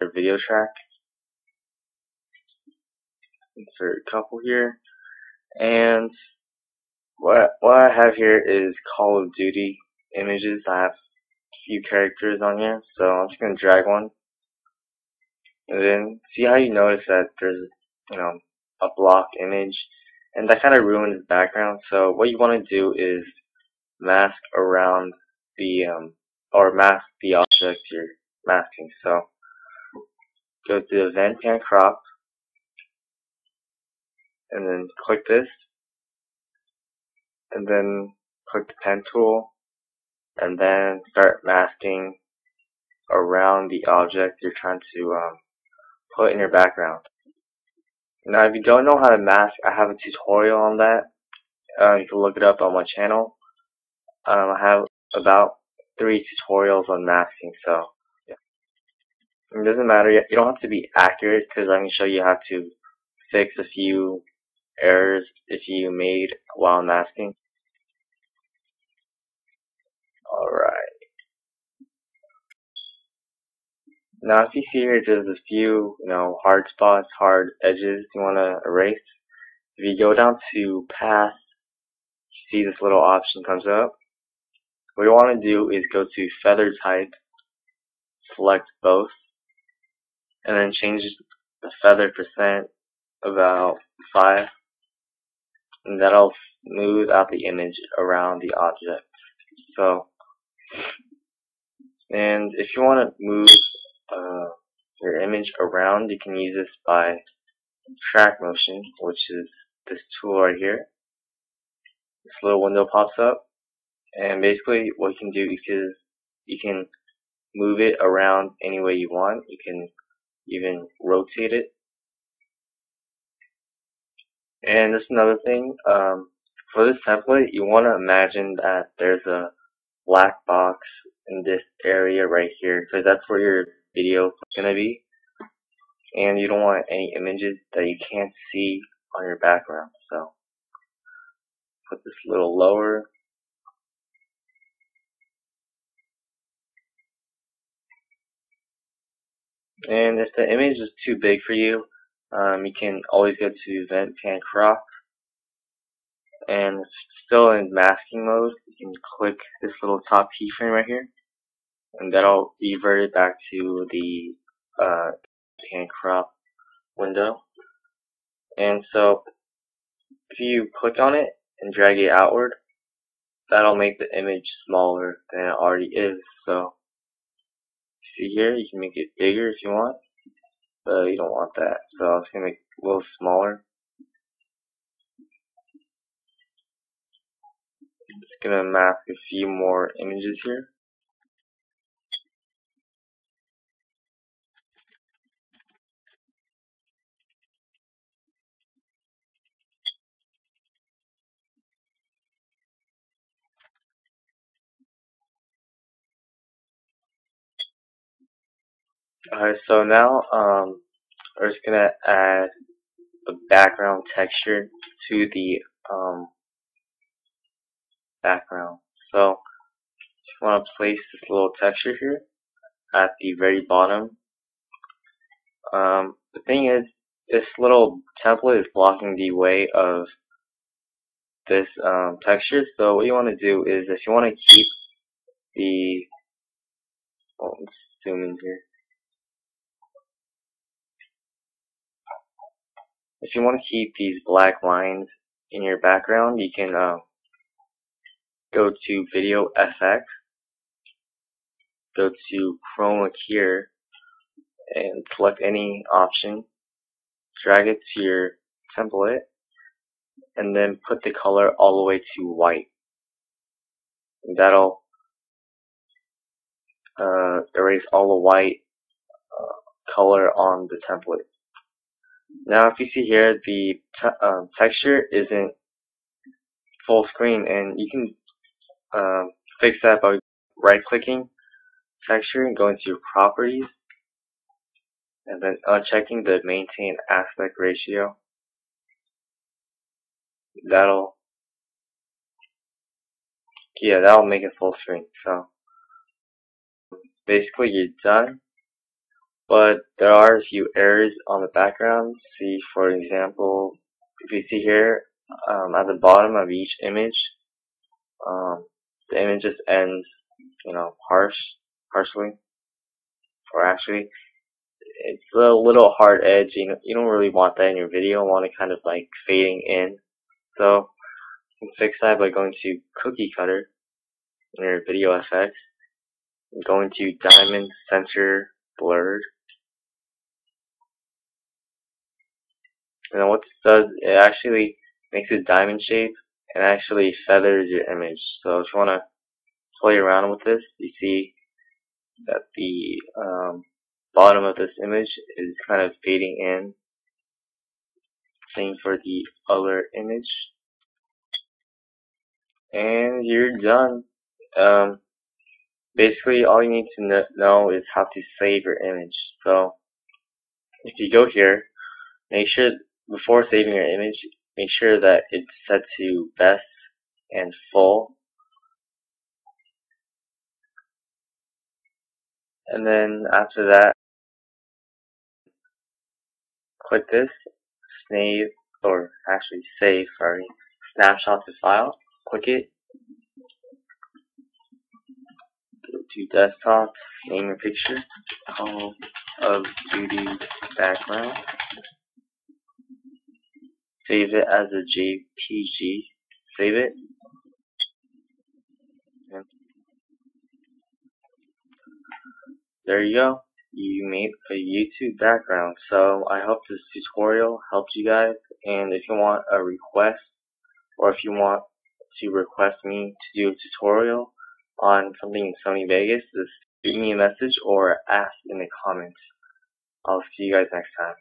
your video track. Insert a couple here. And what what I have here is Call of Duty images. I have a few characters on here, so I'm just gonna drag one. And then see how you notice that there's you know a block image and that kind of ruins the background so what you want to do is mask around the um, or mask the object you're masking so go to the event pan crop and then click this and then click the pen tool and then start masking around the object you're trying to um, put in your background now, if you don't know how to mask, I have a tutorial on that. Uh, you can look it up on my channel. Um, I have about three tutorials on masking, so. It doesn't matter. Yet you don't have to be accurate because going to show you how to fix a few errors if you made while masking. Alright. Now if you see here there's a few, you know, hard spots, hard edges you want to erase. If you go down to path, see this little option comes up. What you want to do is go to feather type, select both, and then change the feather percent about 5 and that'll smooth out the image around the object. So, and if you want to move uh, your image around, you can use this by track motion, which is this tool right here. This little window pops up, and basically what you can do is you can move it around any way you want. You can even rotate it. And just another thing, um, for this template, you want to imagine that there's a black box in this area right here, because that's where your video is going to be and you don't want any images that you can't see on your background so put this a little lower and if the image is too big for you um, you can always go to event pan crop and still in masking mode you can click this little top keyframe right here and that'll revert it back to the uh, pan crop window. And so if you click on it and drag it outward, that'll make the image smaller than it already is. So see here, you can make it bigger if you want, but you don't want that. So I'm just gonna make it a little smaller. I'm just gonna mask a few more images here. Alright, so now um, we're just gonna add a background texture to the um, background. So you want to place this little texture here at the very bottom. Um, the thing is, this little template is blocking the way of this um, texture. So what you want to do is, if you want to keep the, oh, let's zoom in here. If you want to keep these black lines in your background, you can uh, go to Video FX, go to Chroma here, and select any option, drag it to your template, and then put the color all the way to white. And that'll uh, erase all the white uh, color on the template. Now if you see here, the um, texture isn't full screen and you can um, fix that by right clicking texture and going to properties and then unchecking the maintain aspect ratio. That'll yeah, that'll make it full screen. So basically you're done. But there are a few errors on the background. See, for example, if you see here, um, at the bottom of each image, um, the image just ends, you know, harsh, harshly, or actually, it's a little hard edge. You know, you don't really want that in your video. You want it kind of like fading in. So you can fix that by going to Cookie Cutter in your video effects, and going to Diamond Center Blurred. And what this does, it actually makes a diamond shape and actually feathers your image. So if you want to play around with this, you see that the um, bottom of this image is kind of fading in. Same for the other image. And you're done. Um, basically, all you need to know is how to save your image. So, if you go here, make sure before saving your image, make sure that it's set to best and full. And then after that, click this, save, or actually save, sorry, snapshot to file, click it, go to desktop, name your picture, Call of Duty background, save it as a JPG, save it, there you go you made a YouTube background. So I hope this tutorial helped you guys. And if you want a request, or if you want to request me to do a tutorial on something in Sony Vegas, just shoot me a message or ask in the comments. I'll see you guys next time.